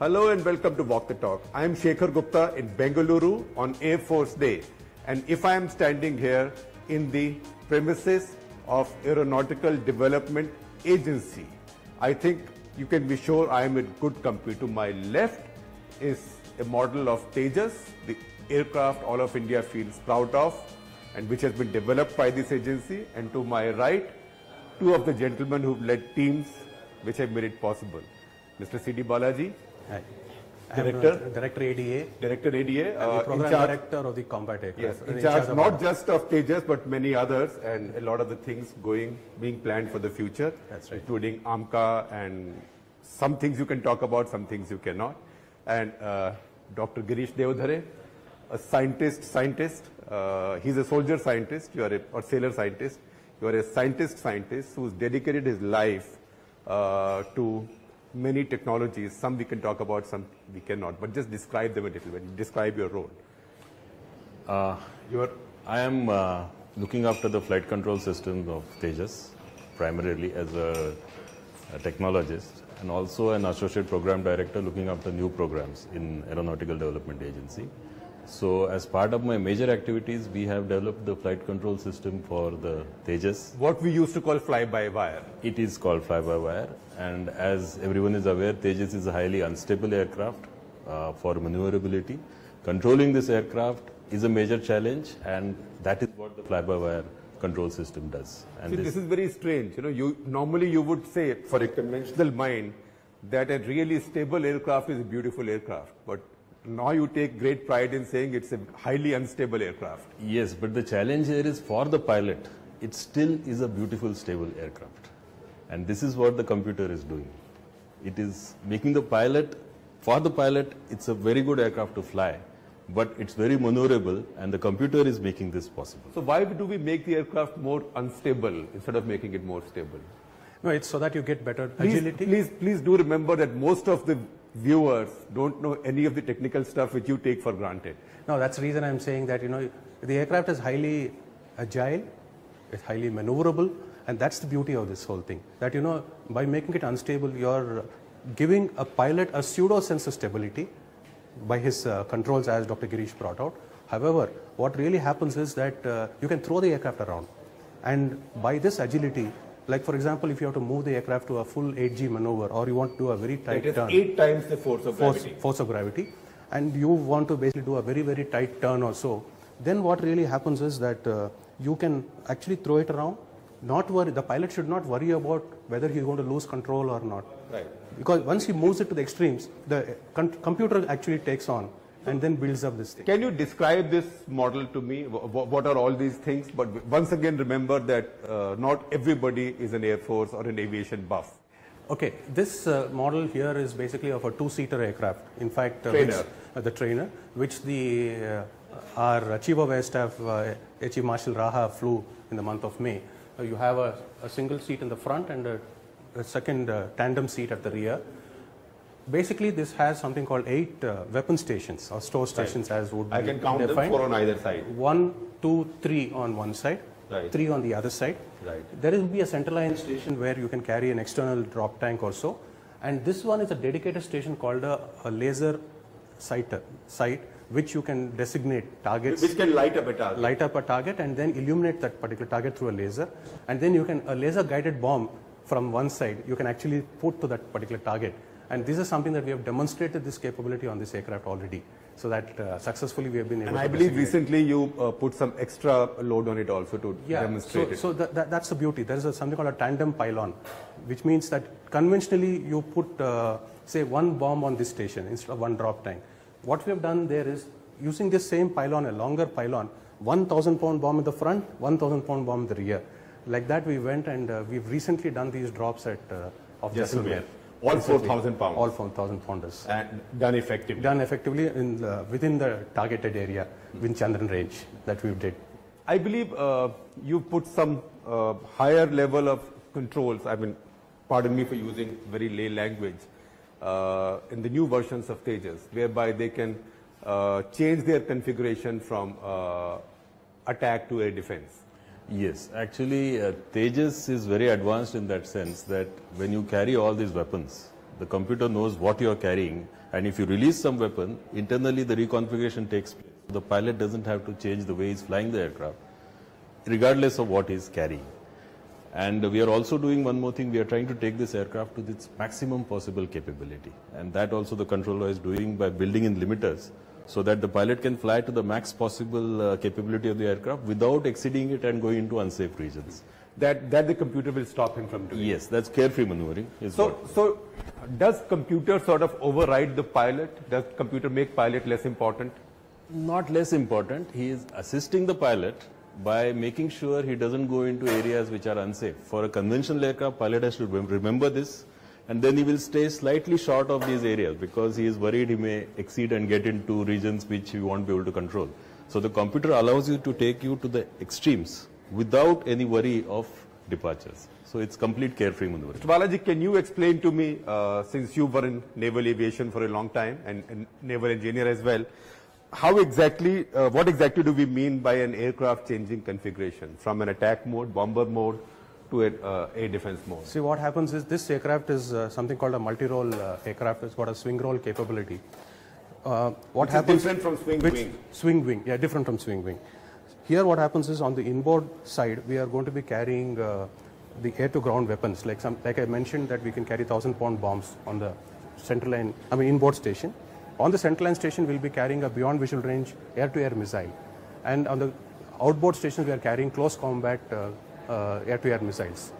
Hello and welcome to Walk the Talk. I am Shekhar Gupta in Bengaluru on Air Force Day. And if I am standing here in the premises of Aeronautical Development Agency, I think you can be sure I am in good company. To my left is a model of Tejas, the aircraft all of India feels proud of and which has been developed by this agency. And to my right, two of the gentlemen who've led teams which have made it possible. Mr. C.D. Balaji, Hi. Director? Director ADA, Director ADA, uh, in Program charge, Director of the Combat Aircraft. yes, uh, in charge of not just of Tejas but many others and a lot of the things going, being planned for the future, That's right. including AMCA and some things you can talk about, some things you cannot. And uh, Dr. Girish Deodhare, a scientist, scientist, uh, he's a soldier scientist, you are a, or sailor scientist, you are a scientist scientist who's dedicated his life uh, to many technologies. Some we can talk about, some we cannot, but just describe them a little bit. Describe your role. Uh, Your I am uh, looking after the flight control system of Tejas, primarily as a, a technologist and also an associate program director looking after new programs in Aeronautical Development Agency. So as part of my major activities, we have developed the flight control system for the Tejas. what we used to call fly-by-wire. It is called fly-by-wire, and as everyone is aware, Tejas is a highly unstable aircraft uh, for maneuverability. Controlling this aircraft is a major challenge, and that is what the fly-by-wire control system does. And See, this, this is very strange. You know, you normally you would say for a conventional mind that a really stable aircraft is a beautiful aircraft, but now you take great pride in saying it's a highly unstable aircraft. yes, but the challenge here is for the pilot, it still is a beautiful, stable aircraft, and this is what the computer is doing. It is making the pilot, for the pilot, it's a very good aircraft to fly, but it's very maneuverable, and the computer is making this possible. So why do we make the aircraft more unstable instead of making it more stable? No, it's so that you get better Please, agility. please, please do remember that most of the viewers don't know any of the technical stuff which you take for granted. No, that's the reason I'm saying that, you know, the aircraft is highly agile, it's highly maneuverable, and that's the beauty of this whole thing. That, you know, by making it unstable, you're giving a pilot a pseudo sense of stability by his uh, controls, as Dr. Girish brought out. However, what really happens is that uh, you can throw the aircraft around. And by this agility, like for example, if you have to move the aircraft to a full 8G maneuver or you want to do a very tight It is turn, eight times the force of force, gravity. force of gravity. And you want to basically do a very very tight turn or so then what really happens is that uh, you can actually throw it around. Not worry the pilot should not worry about whether he's going to lose control or not. Right. because once he moves it to the extremes the con- computer actually takes on and then builds up this thing Can you describe this model to me? Wh- wh- What are all these things? But once again, remember that uh, not everybody is an Air Force or an aviation buff. Okay, this uh, model here is basically of a two-seater aircraft. In fact, uh, Trainer. which, uh, the trainer, which the uh, our Chief of Air Staff, uh, Chief Marshal Raha, flew in the month of May. Uh, you have a, a single seat in the front and a, a second uh, tandem seat at the rear. Basically, this has something called eight uh, weapon stations or store stations, as would be I can count them defined. four on either side. One, two, three on one side, Right. three on the other side. Right. There will be a centerline station where you can carry an external drop tank also. And this one is a dedicated station called a, a laser sighter, sight, which you can designate targets, Which can light up a target. light up a target and then illuminate that particular target through a laser. And then you can, a laser guided bomb from one side, you can actually put to that particular target. And this is something that we have demonstrated this capability on this aircraft already. So that uh, successfully we have been able And to I believe designate. recently you uh, put some extra load on it also to Yeah, demonstrate so, it. so that, that, that's the beauty. There is a, something called a tandem pylon, which means that conventionally you put, uh, say, one bomb on this station instead of one drop tank. What we have done there is using this same pylon, a longer pylon, 1,000 pound bomb in the front, 1,000 pound bomb in the rear. Like that, we went and uh, we've recently done these drops at uh, of Jaisalmer. Jaisalmer. All 4,000 pounds. All 4,000 pounders. and done effectively. Done effectively in the, within the targeted area, within Chandan range that we did. I believe uh, you put some uh, higher level of controls. I mean, pardon me for using very lay language uh, in the new versions of Tejas, whereby they can uh, change their configuration from uh, attack to air defense. Yes, actually, uh, Tejas is very advanced in that sense that when you carry all these weapons, The computer knows what you are carrying, and if you release some weapon, internally the reconfiguration takes place. The pilot doesn't have to change the way he's flying the aircraft, regardless of what he's carrying. And we are also doing one more thing. We are trying to take this aircraft to its maximum possible capability. And that also the controller is doing by building in limiters so that the pilot can fly to the max possible uh, capability of the aircraft without exceeding it and going into unsafe regions. That, that the computer will stop him from doing. Yes, that's carefree maneuvering. Is So, what. so does computer sort of override the pilot? Does computer make pilot less important? Not less important, he is assisting the pilot by making sure he doesn't go into areas which are unsafe. For a conventional aircraft, pilot has to remember this and then he will stay slightly short of these areas because he is worried he may exceed and get into regions which he won't be able to control. So the computer allows you to take you to the extremes without any worry of departures. So it's complete carefree maneuvering. Mr. Balaji, can you explain to me, uh, since you were in naval aviation for a long time and, and naval engineer as well, how exactly, uh, what exactly do we mean by an aircraft changing configuration from an attack mode, bomber mode, to a uh, air defense mode? See, what happens is this aircraft is uh, something called a multi-role uh, aircraft. It's got a swing role capability. Uh, what Which happens? different from swing wing. Swing wing, yeah, different from swing wing. Here, what happens is on the inboard side, we are going to be carrying uh, the air-to-ground weapons. Like some, like I mentioned, that we can carry thousand-pound bombs on the central line. I mean, inboard station. On the central line station, we'll be carrying a beyond visual range air-to-air missile, and on the outboard stations, we are carrying close combat uh, uh, air-to-air missiles.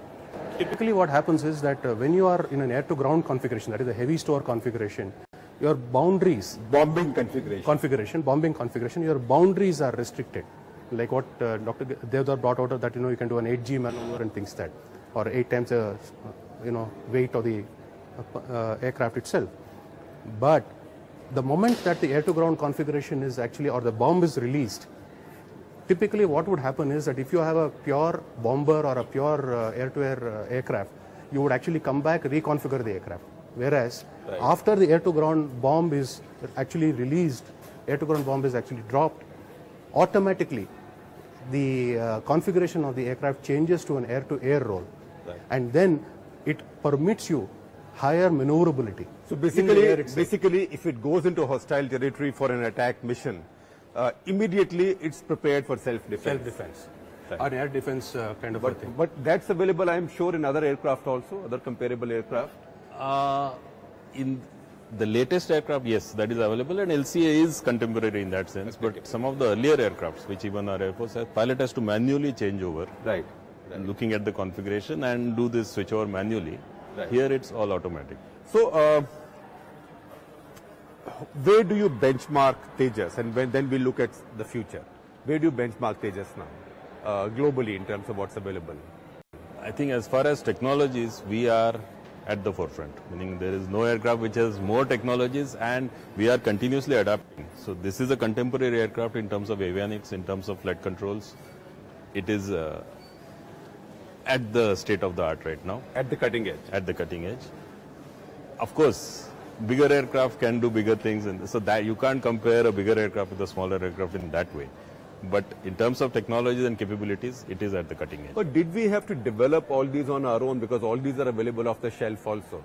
Typically, what happens is that uh, when you are in an air-to-ground configuration, that is a heavy store configuration, your boundaries Bombing configuration. configuration, bombing configuration, your boundaries are restricted. Like what uh, Dr. Deodhare brought out that you know you can do an 8G maneuver and things that, or eight times the you know weight of the uh, aircraft itself. But the moment that the air-to-ground configuration is actually, or the bomb is released, typically what would happen is that if you have a pure bomber or a pure uh, air-to-air uh, aircraft, you would actually come back, reconfigure the aircraft. Whereas after the air-to-ground bomb is actually released, air-to-ground bomb is actually dropped, automatically the uh, configuration of the aircraft changes to an air-to-air role, and then it permits you higher maneuverability. So basically, basically, if it goes into hostile territory for an attack mission, uh, immediately it's prepared for self-defense. self-defense, an air defense uh, kind of a thing. But that's available, I'm sure, in other aircraft also, other comparable aircraft. Uh, in the latest aircraft, yes, that is available, and LCA is contemporary in that sense. But some of the earlier aircrafts, which even our Air Force has, pilot has to manually change over, Right. looking at the configuration and do this switchover manually. Right. Here it's all automatic. So, uh, where do you benchmark Tejas? And when, then we look at the future. Where do you benchmark Tejas now, uh, globally, in terms of what's available? I think as far as technologies, we are at the forefront, meaning there is no aircraft which has more technologies and we are continuously adapting. So this is a contemporary aircraft in terms of avionics, in terms of flight controls. It is uh, at the state of the art right now, At the cutting edge. at the cutting edge. Of course, bigger aircraft can do bigger things, and so that you can't compare a bigger aircraft with a smaller aircraft in that way. But in terms of technologies and capabilities, it is at the cutting edge. But did we have to develop all these on our own because all these are available off the shelf also?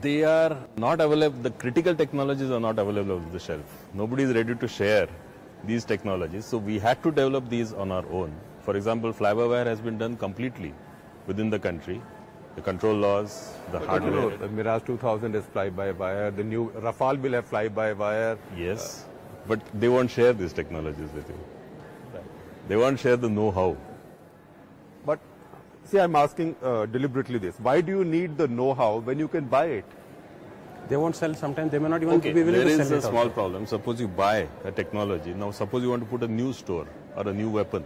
They are not available, the critical technologies are not available off the shelf. Nobody is ready to share these technologies, so we had to develop these on our own. For example, fly-by-wire has been done completely within the country. The control laws, the But you hardware. know, the Mirage 2000 is fly-by-wire. The new Rafale will have fly-by-wire. Yes, but they won't share these technologies with you. They won't share the know-how. But see, I'm asking uh, deliberately this: Why do you need the know-how when you can buy it? They won't sell. Sometimes they may not even Okay, be willing there to is sell a small also. problem. Suppose you buy a technology. Now, suppose you want to put a new store or a new weapon.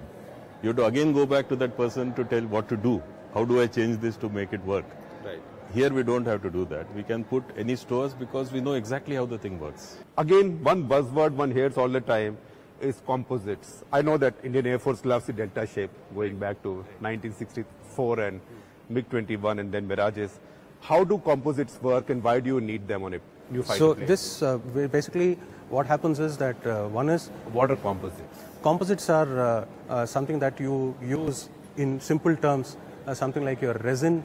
You have to again go back to that person to tell what to do. How do I change this to make it work? Right. Here we don't have to do that. We can put any stores because we know exactly how the thing works. Again, one buzzword one hears all the time is composites. I know that Indian Air Force loves the delta shape, going back to 1964 and MiG-21 and then Mirages. How do composites work, and why do you need them on a new fighter So plane? this uh, basically what happens is that uh, one is water composites. composites are uh, uh, something that you use in simple terms, something like your resin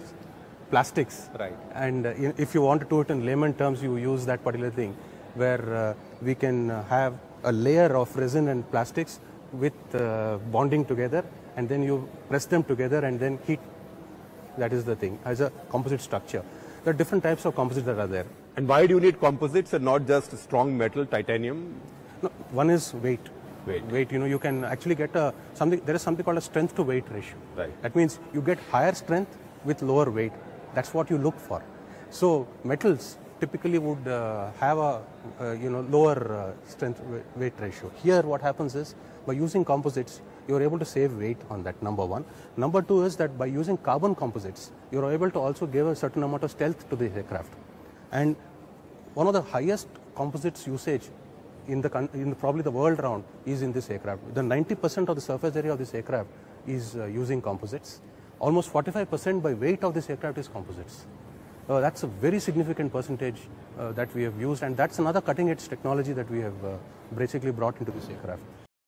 plastics. Right. And uh, if you want to do it in layman terms, you use that particular thing where uh, we can uh, have a layer of resin and plastics with uh, bonding together and then you press them together and then heat. That is the thing, as a composite structure. There are different types of composites that are there. And why do you need composites and not just strong metal, titanium? No, one is weight. Weight. Weight. You know, you can actually get a something. There is something called a strength to weight ratio. Right. That means you get higher strength with lower weight. That's what you look for. So metals typically would uh, have a uh, you know lower uh, strength weight ratio. Here, what happens is by using composites, you are able to save weight on that. Number one. Number two is that by using carbon composites, you are able to also give a certain amount of stealth to the aircraft. And one of the highest composites usage in the, in the probably the world round is in this aircraft. The 90% of the surface area of this aircraft is uh, using composites. Almost 45% by weight of this aircraft is composites. Uh, that's a very significant percentage uh, that we have used, and that's another cutting edge technology that we have uh, basically brought into this aircraft.